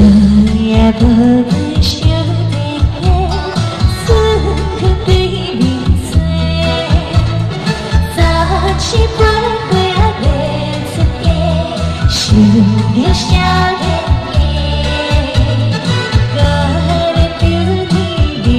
昨夜问伊想欲讲想对面坐十七八岁未出嫁想着少年家酒里领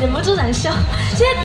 忍不住想笑，现在。